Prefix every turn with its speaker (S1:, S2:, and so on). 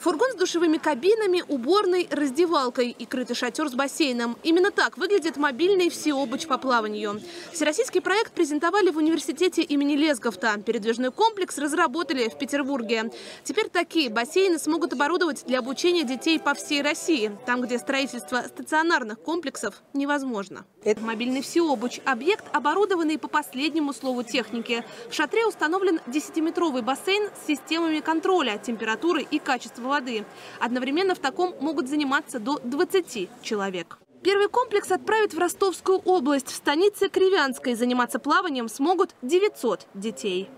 S1: Фургон с душевыми кабинами, уборной, раздевалкой и крытый шатер с бассейном. Именно так выглядит мобильный всеобуч по плаванию. Всероссийский проект презентовали в университете имени Лесговта. Передвижной комплекс разработали в Петербурге. Теперь такие бассейны смогут оборудовать для обучения детей по всей России, там, где строительство стационарных комплексов невозможно. Это мобильный всеобуч – объект, оборудованный по последнему слову техники. В шатре установлен 10-метровый бассейн с системами контроля температуры и качества воды. Одновременно в таком могут заниматься до 20 человек. Первый комплекс отправят в Ростовскую область. В станице Кривянской заниматься плаванием смогут 900 детей.